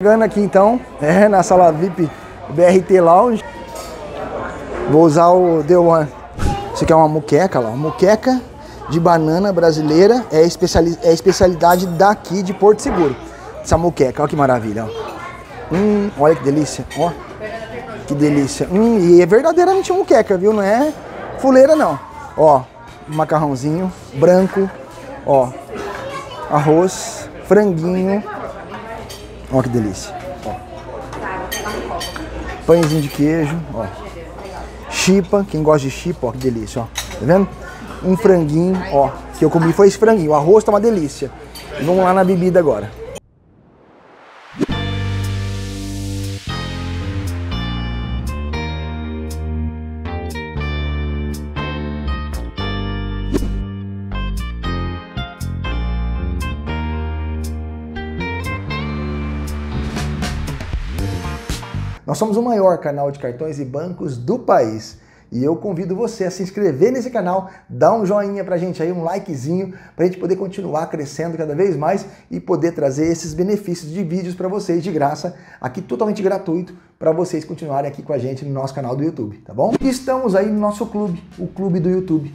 Chegando aqui então, é, na sala VIP BRT Lounge. Vou usar o The One. Isso aqui é uma muqueca lá, uma muqueca de banana brasileira. É, especiali é especialidade daqui de Porto Seguro. Essa muqueca, olha que maravilha. Ó. Hum, olha que delícia, ó. Que delícia. Hum, e é verdadeiramente muqueca, viu? Não é fuleira não. Ó, macarrãozinho branco, ó. Arroz, franguinho Olha que delícia. Ó. Pãezinho de queijo, ó. Chipa, quem gosta de chipa, ó, que delícia, ó. Tá vendo? Um franguinho, ó. Que eu comi foi esse franguinho. O arroz tá uma delícia. Vamos lá na bebida agora. Nós somos o maior canal de cartões e bancos do país. E eu convido você a se inscrever nesse canal, dar um joinha pra gente aí, um likezinho, pra gente poder continuar crescendo cada vez mais e poder trazer esses benefícios de vídeos para vocês de graça, aqui totalmente gratuito, para vocês continuarem aqui com a gente no nosso canal do YouTube, tá bom? Estamos aí no nosso clube, o Clube do YouTube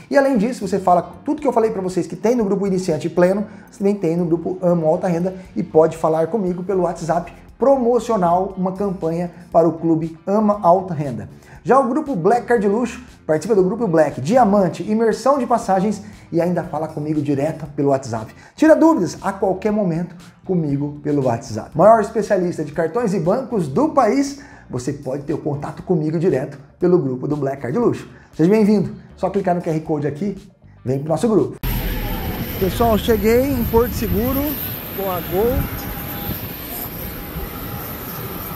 E além disso, você fala tudo que eu falei para vocês que tem no grupo Iniciante Pleno, você também tem no grupo Amo Alta Renda e pode falar comigo pelo WhatsApp promocional uma campanha para o clube Ama Alta Renda. Já o grupo Black Card Luxo participa do grupo Black Diamante, imersão de passagens e ainda fala comigo direto pelo WhatsApp. Tira dúvidas a qualquer momento comigo pelo WhatsApp. Maior especialista de cartões e bancos do país, você pode ter o contato comigo direto pelo grupo do Black Card Luxo. Seja bem-vindo. Só clicar no QR Code aqui, vem pro nosso grupo. Pessoal, cheguei em Porto Seguro com a Gol.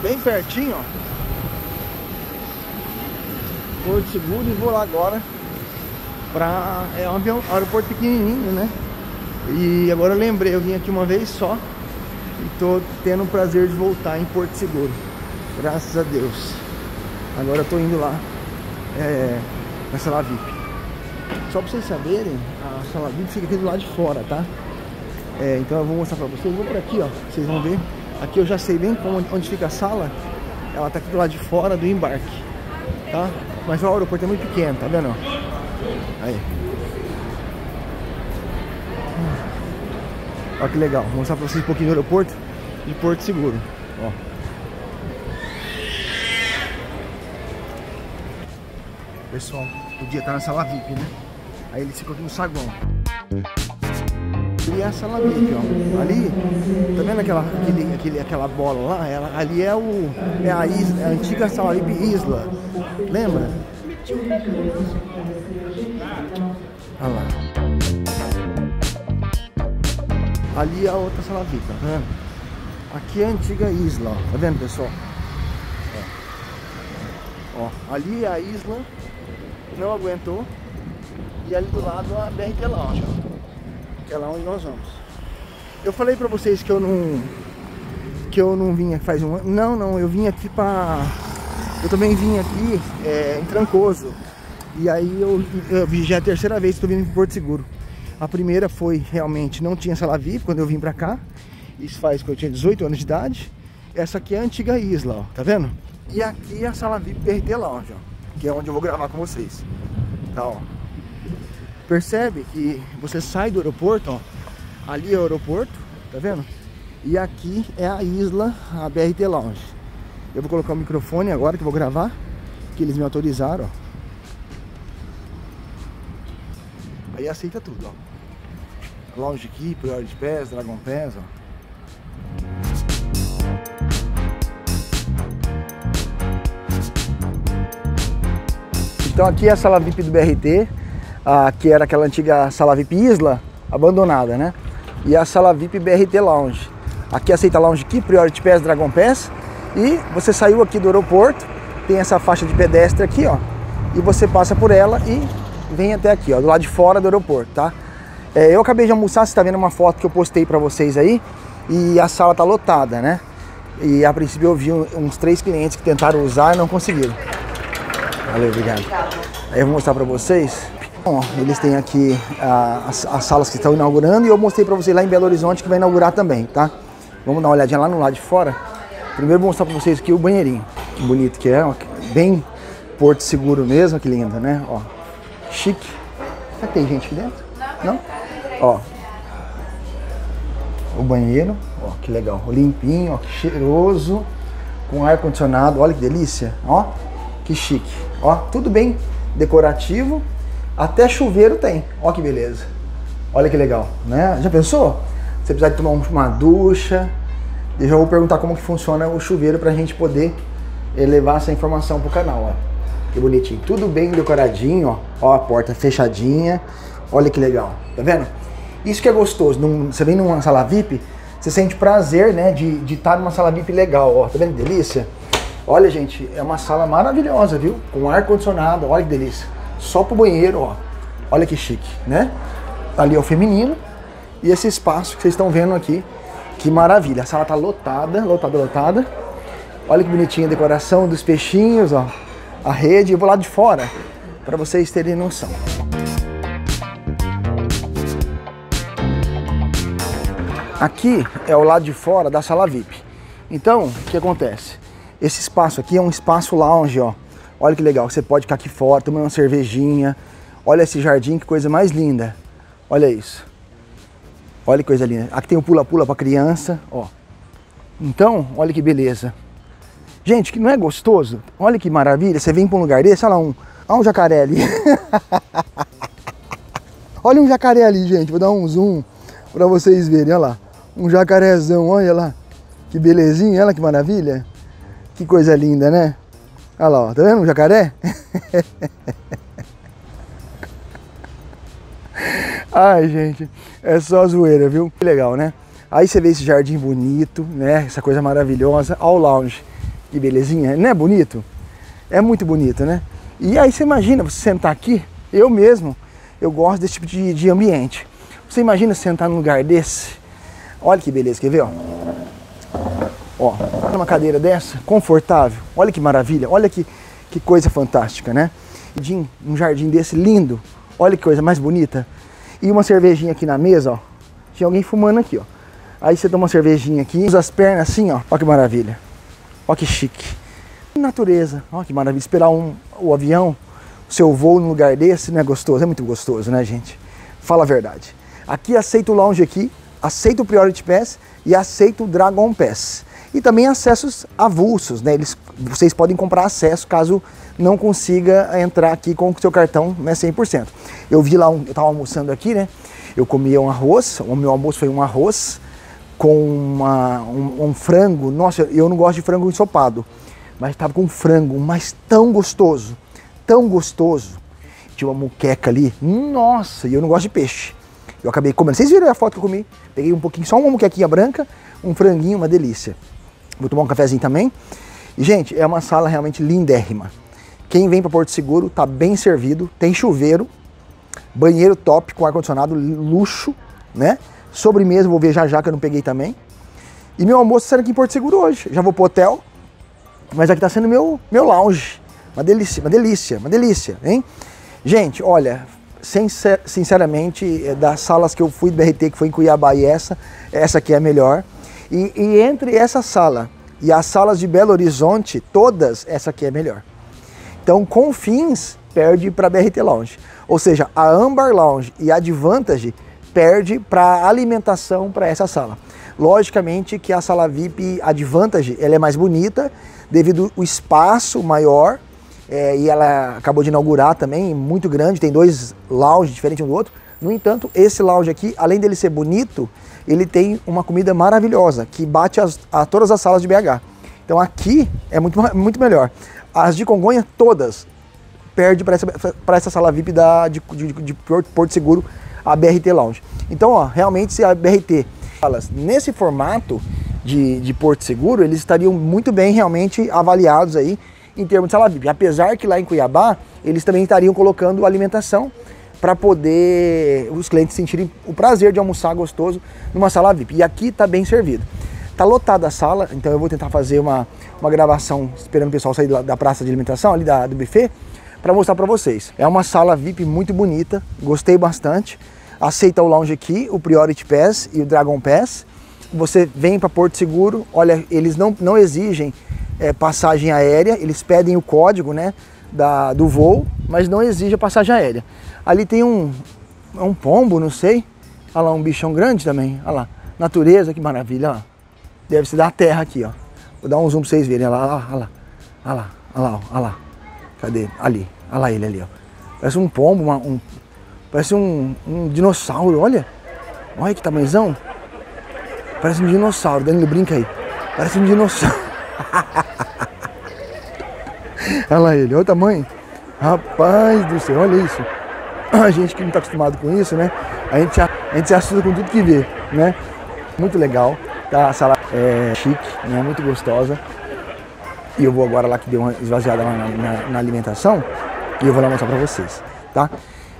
Bem pertinho, ó. Porto Seguro e vou lá agora pra... É um aeroporto pequenininho, né? E agora eu lembrei, eu vim aqui uma vez só e tô tendo o prazer de voltar em Porto Seguro. Graças a Deus. Agora eu tô indo lá é, sala VIP. Só pra vocês saberem, a sala VIP fica aqui do lado de fora, tá? É, então eu vou mostrar pra vocês. Eu vou por aqui, ó. Vocês vão ver. Aqui eu já sei bem onde, fica a sala. Ela tá aqui do lado de fora do embarque, tá? Mas o aeroporto é muito pequeno, tá vendo? Aí. Olha que legal. Vou mostrar pra vocês um pouquinho do aeroporto de Porto Seguro. Ó. pessoal podia estar na sala VIP, né? Aí ele ficou aqui no saguão. E a sala VIP, ó. Ali, tá vendo aquela, aquele, aquele, aquela bola lá? Ela, ali é, o, é a, isla, é a antiga VIP Isla. Lembra? Olha lá. Ali é a outra sala VIP, tá vendo? Aqui é a antiga isla, ó. Tá vendo, pessoal? Ó, ali é a isla não aguentou. E ali do lado a BRT Lounge, que é lá onde nós vamos. Eu falei pra vocês que eu não que eu não aqui faz um ano. Não, não, eu vim aqui pra. Eu também vim aqui é, em Trancoso. E aí eu, eu já é a terceira vez que estou vindo em Porto Seguro. A primeira foi realmente, não tinha sala VIP quando eu vim pra cá. Isso faz quando eu tinha 18 anos de idade. Essa aqui é a antiga isla, ó, tá vendo? E aqui é a sala VIP BRT Lounge, ó que é onde eu vou gravar com vocês. Tá, ó. Percebe que você sai do aeroporto, ó. Ali é o aeroporto, tá vendo? E aqui é a isla, a BRT Lounge. Eu vou colocar o microfone agora que eu vou gravar, que eles me autorizaram, ó. Aí aceita tudo, ó. Lounge Keep, Priority Pass, Dragon Pass, ó. Então aqui é a sala VIP do BRT, que era aquela antiga sala VIP Isla, abandonada, né? E a sala VIP BRT Lounge. Aqui aceita Lounge Key, Priority Pass, Dragon Pass. E você saiu aqui do aeroporto, tem essa faixa de pedestre aqui, ó, e você passa por ela e vem até aqui, ó, do lado de fora do aeroporto, tá? É, eu acabei de almoçar, você está vendo uma foto que eu postei para vocês aí, e a sala tá lotada, né? E a princípio eu vi uns três clientes que tentaram usar e não conseguiram. Valeu, obrigado. Aí eu vou mostrar para vocês. Bom, eles têm aqui ah, as, as, salas que estão inaugurando e eu mostrei para vocês lá em Belo Horizonte que vai inaugurar também, tá? Vamos dar uma olhadinha lá no lado de fora. Primeiro vou mostrar para vocês aqui o banheirinho. Que bonito que é, ó, bem Porto Seguro mesmo, que lindo, né? Ó, chique. Será que tem gente aqui dentro? Não? Ó, o banheiro, ó, que legal, limpinho, ó, cheiroso, com ar condicionado, olha que delícia, ó, que chique, ó, tudo bem decorativo, até chuveiro tem, ó que beleza, olha que legal, né? Já pensou? Você precisar de tomar uma ducha, eu já vou perguntar como que funciona o chuveiro para a gente poder levar essa informação pro canal, ó. Que bonitinho, tudo bem decoradinho, ó, ó a porta fechadinha, olha que legal, tá vendo? Isso que é gostoso. Num, você vem numa sala VIP, você sente prazer, né, de, estar numa sala VIP legal, ó. Tá vendo que delícia? Olha, gente, é uma sala maravilhosa, viu? Com ar condicionado, olha que delícia. Só pro banheiro, ó. Olha que chique, né? Ali é o feminino e esse espaço que vocês estão vendo aqui. Que maravilha. A sala tá lotada, lotada, lotada. Olha que bonitinha a decoração dos peixinhos, ó. A rede, eu vou lá de fora para vocês terem noção. Aqui é o lado de fora da sala VIP. Então, o que acontece? Esse espaço aqui é um espaço lounge, ó. Olha que legal, você pode ficar aqui fora, tomar uma cervejinha. Olha esse jardim, que coisa mais linda. Olha isso. Olha que coisa linda. Aqui tem o pula-pula para criança, ó. Então, olha que beleza. Gente, que não é gostoso? Olha que maravilha. Você vem para um lugar desse, olha lá um, olha um jacaré ali. olha um jacaré ali, gente. Vou dar um zoom para vocês verem, olha lá um jacarezão, olha lá. Que belezinha, olha que maravilha. Que coisa linda, né? Olha lá, ó, tá vendo um jacaré? Ai, gente, é só zoeira, viu? Que legal, né? Aí você vê esse jardim bonito, né? Essa coisa maravilhosa. Olha o lounge, que belezinha. Não é bonito? É muito bonito, né? E aí você imagina você sentar aqui, eu mesmo, eu gosto desse tipo de, de ambiente. Você imagina sentar num lugar desse, Olha que beleza, quer ver? Ó, ó uma cadeira dessa, confortável. Olha que maravilha, olha que, que coisa fantástica, né? Um jardim desse lindo. Olha que coisa mais bonita. E uma cervejinha aqui na mesa, ó. Tinha alguém fumando aqui, ó. Aí você toma uma cervejinha aqui, usa as pernas assim, ó. Olha que maravilha. Olha que chique. Natureza, olha que maravilha. Esperar um, o avião, o seu voo num lugar desse, não é gostoso? É muito gostoso, né, gente? Fala a verdade. Aqui aceito o lounge aqui, aceita o Priority Pass e aceita o Dragon Pass. E também acessos avulsos, né? Eles, vocês podem comprar acesso caso não consiga entrar aqui com o seu cartão né, 100%. Eu vi lá, um, eu estava almoçando aqui, né? Eu comia um arroz, o meu almoço foi um arroz com uma, um, um, frango. Nossa, eu não gosto de frango ensopado, mas estava com um frango, mas tão gostoso, tão gostoso. Tinha uma muqueca ali, nossa, e eu não gosto de peixe. Eu acabei comendo. Vocês viram a foto que eu comi? Peguei um pouquinho, só uma muquequinha branca, um franguinho, uma delícia. Vou tomar um cafezinho também. E, gente, é uma sala realmente lindérrima. Quem vem para Porto Seguro tá bem servido, tem chuveiro, banheiro top com ar-condicionado, luxo, né? Sobremesa, vou ver já já que eu não peguei também. E meu almoço será aqui em Porto Seguro hoje. Já vou pro hotel, mas aqui tá sendo meu, meu lounge. Uma delícia, uma delícia, uma delícia, hein? Gente, olha, sinceramente, é das salas que eu fui do BRT, que foi em Cuiabá e essa, essa aqui é a melhor. E, e, entre essa sala e as salas de Belo Horizonte, todas, essa aqui é melhor. Então, com fins, perde para a BRT Lounge. Ou seja, a Ambar Lounge e a Advantage perde para alimentação para essa sala. Logicamente que a sala VIP Advantage ela é mais bonita devido ao espaço maior é, e ela acabou de inaugurar também, muito grande, tem dois lounges diferentes um do outro. No entanto, esse lounge aqui, além dele ser bonito, ele tem uma comida maravilhosa, que bate as, a todas as salas de BH. Então aqui é muito, muito melhor. As de Congonha, todas, perde para essa, essa sala VIP da, de, de, de Porto Seguro, a BRT Lounge. Então, ó, realmente, se a BRT nesse formato de, de Porto Seguro, eles estariam muito bem realmente avaliados aí em termos de sala VIP. Apesar que lá em Cuiabá, eles também estariam colocando alimentação para poder os clientes sentirem o prazer de almoçar gostoso numa sala VIP. E aqui está bem servido. Está lotada a sala, então eu vou tentar fazer uma, uma gravação esperando o pessoal sair da, da praça de alimentação, ali da, do buffet, para mostrar para vocês. É uma sala VIP muito bonita, gostei bastante. Aceita o Lounge Key, o Priority Pass e o Dragon Pass. Você vem para Porto Seguro, olha, eles não, não exigem é, passagem aérea, eles pedem o código né, da, do voo, mas não exige a passagem aérea. Ali tem um, um pombo, não sei. Olha lá, um bichão grande também. Olha lá, natureza, que maravilha. Ó. Deve ser da terra aqui, ó. Vou dar um zoom pra vocês verem. Olha lá, olha lá, olha lá, olha lá, olha lá. Cadê? Ali, olha lá ele ali, ó. Parece um pombo, uma, um, parece um, um dinossauro, olha. Olha que tamanhozão. Parece um dinossauro. Danilo, brinca aí. Parece um dinossauro. olha lá ele, olha o tamanho. Rapaz do céu, olha isso. A gente que não está acostumado com isso, né? A gente, a gente se assusta com tudo que vê, né? Muito legal. Tá? A sala é chique, né? Muito gostosa. E eu vou agora lá que deu uma esvaziada na, na, na alimentação e eu vou lá mostrar para vocês, tá?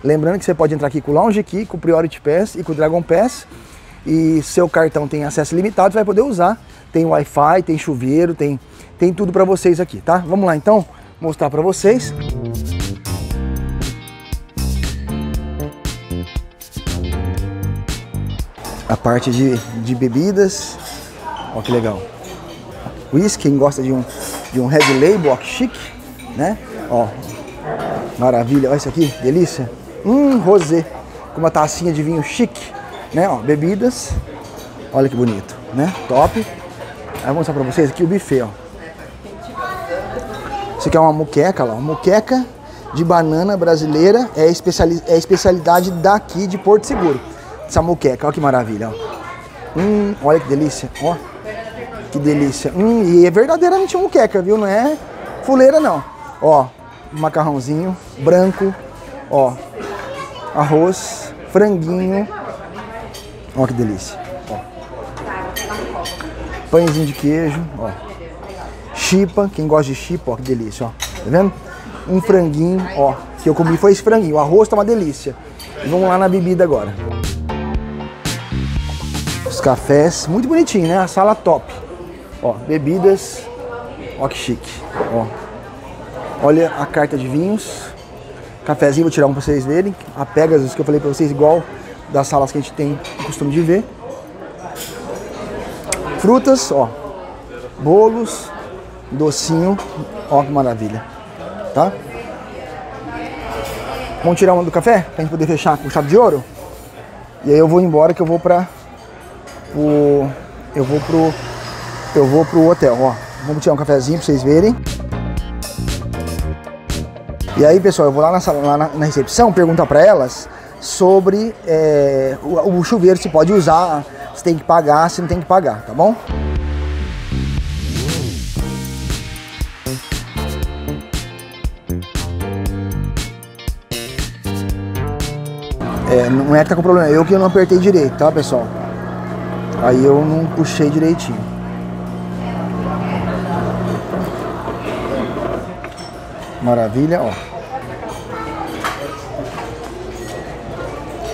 Lembrando que você pode entrar aqui com o Lounge Key, com o Priority Pass e com o Dragon Pass e seu cartão tem acesso limitado, você vai poder usar. Tem Wi-Fi, tem chuveiro, tem, tem tudo para vocês aqui, tá? Vamos lá então mostrar para vocês. A parte de, de bebidas, ó que legal. Whisky, quem gosta de um, de um Red Label, ó que chique, né? Ó, maravilha, olha isso aqui, delícia. Hum, rosé, com uma tacinha de vinho chique, né? Ó, bebidas, olha que bonito, né? Top. Aí vou mostrar pra vocês aqui o buffet, ó. Isso aqui é uma muqueca, lá, uma muqueca de banana brasileira, é, especiali é especialidade daqui de Porto Seguro. Essa muqueca, olha que maravilha, ó. Hum, olha que delícia, ó. Que delícia. Hum, e é verdadeiramente muqueca, viu? Não é fuleira, não. Ó, macarrãozinho branco, ó. Arroz, franguinho. Ó que delícia. Ó. Pãezinho de queijo, ó. Chipa, quem gosta de chipa, ó que delícia, ó. Tá vendo? Um franguinho, ó. Que eu comi foi esse franguinho. O arroz tá uma delícia. E vamos lá na bebida agora. Os cafés, muito bonitinho, né? A sala top. Ó, bebidas. Ó que chique. Ó. Olha a carta de vinhos. Cafezinho, vou tirar um pra vocês verem. A Pegasus que eu falei pra vocês, igual das salas que a gente tem o costume de ver. Frutas, ó. Bolos, docinho. Ó que maravilha. Tá? Vamos tirar uma do café pra gente poder fechar com chave de ouro? E aí eu vou embora que eu vou pra o eu vou pro eu vou pro hotel, ó. Vamos tirar um cafezinho para vocês verem. E aí, pessoal, eu vou lá na, lá na, na recepção perguntar para elas sobre é, o, o chuveiro, se pode usar, se tem que pagar, se não tem que pagar, tá bom? É, não é que tá com problema, eu que não apertei direito, tá, pessoal? Aí eu não puxei direitinho. Maravilha, ó.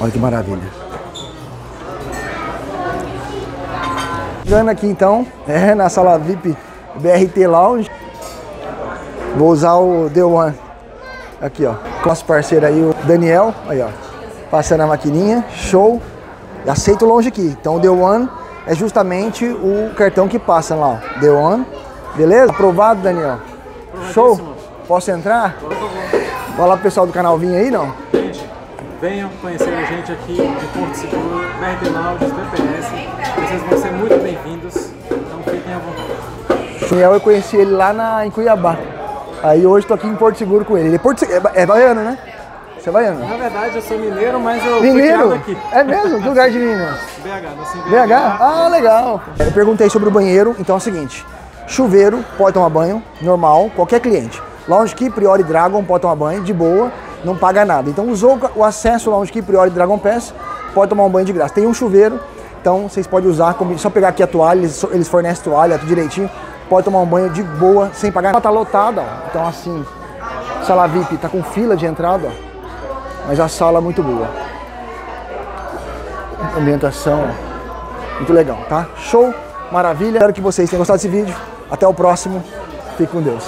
Olha que maravilha. Chegando aqui então, é, na sala VIP BRT Lounge. Vou usar o The One. Aqui, ó. Nosso parceiro aí, o Daniel. Aí, ó. Passando a maquininha. Show. Aceito longe aqui. Então o The One é justamente o cartão que passa lá, ó. The One. Beleza? Aprovado, Daniel? Show? Posso entrar? Fala pro pessoal do canal vir aí, não? Gente, venham conhecer a gente aqui de Porto Seguro, Lounge, BPS. Vocês vão ser muito bem-vindos. Então fiquem à vontade. Daniel, eu conheci ele lá na, em Cuiabá. Aí hoje tô aqui em Porto Seguro com ele. Ele é, Porto, é, é baiano, né? Você é baiano? Na verdade, eu sou mineiro, mas eu Mineiro? fui criado aqui. É mesmo? Que lugar de Minas? BH, nasci em BH? Ah, legal. Eu perguntei sobre o banheiro, então é o seguinte. Chuveiro, pode tomar banho, normal, qualquer cliente. Lounge Key, Priori Dragon, pode tomar banho, de boa, não paga nada. Então usou o acesso ao Lounge Key, Priori Dragon Pass, pode tomar um banho de graça. Tem um chuveiro, então vocês podem usar, só pegar aqui a toalha, eles, eles fornecem toalha, tudo direitinho. pode tomar um banho de boa, sem pagar. Tá lotada, ó. Então assim, sala VIP tá com fila de entrada, ó. Mas a sala é muito boa. Ambientação. Muito legal, tá? Show, maravilha. Espero que vocês tenham gostado desse vídeo. Até o próximo. Fique com Deus.